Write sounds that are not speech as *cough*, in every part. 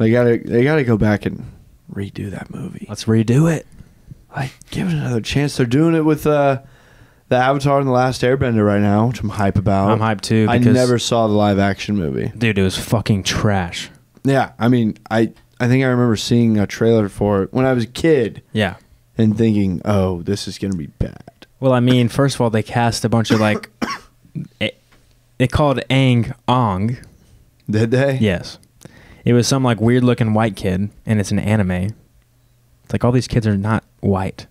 They gotta they gotta go back and redo that movie. Let's redo it. Like give it another chance. They're doing it with uh, the Avatar and the Last Airbender right now, which I'm hype about. I'm hyped too. I Because, never saw the live action movie. dude, it was fucking trash. Yeah, I mean, I I think I remember seeing a trailer for it when I was a kid Yeah. and thinking, "Oh, this is gonna be bad." Well, I mean, first of all, they cast a bunch of like, *coughs* eh, they called Aang Ong. Did they? Yes, it was some like weird looking white kid, and it's an anime. It's like all these kids are not white,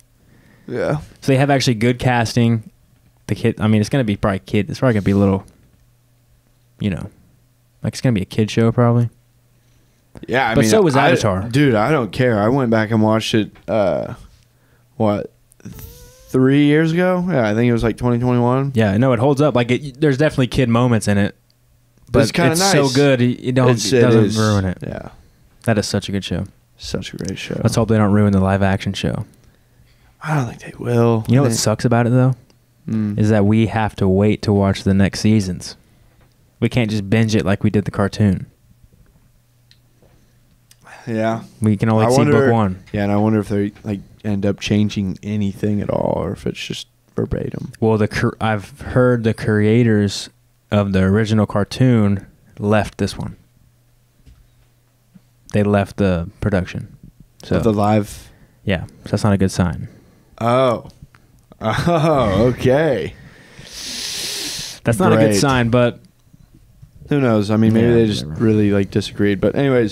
Yeah. so they have actually good casting. The kid, I mean, it's gonna be probably kid. It's probably gonna be a little, you know, like it's gonna be a kid show probably. Yeah, I But mean, so was I- Avatar. dude. I don't care. I went back and watched it. Uh, what, three years ago? Yeah, I think it was like 2021. Yeah, no, it holds up. Like it, there's definitely kid moments in it, but It's kinda so good. It, it don't It's- it doesn't is- ruin it. Yeah, That is such a good show. such a great show. Let's hope they don't ruin the live action show. I don't think they will. You know what sucks about it though? Mm. Is that we have to wait to watch the next seasons. We can't just binge it like we did the cartoon. yeah, We can only I see wonder- book one. yeah, and I wonder if they like end up changing anything at all, or if it's just verbatim. Well, the I've heard the creators of the original cartoon left this one. They left the production. So Of the live. yeah, so that's not a good sign. Oh, oh, okay. That's not a Great. good sign, but Who knows? I mean, maybe Yeah, they just whatever. really like disagreed. But anyways,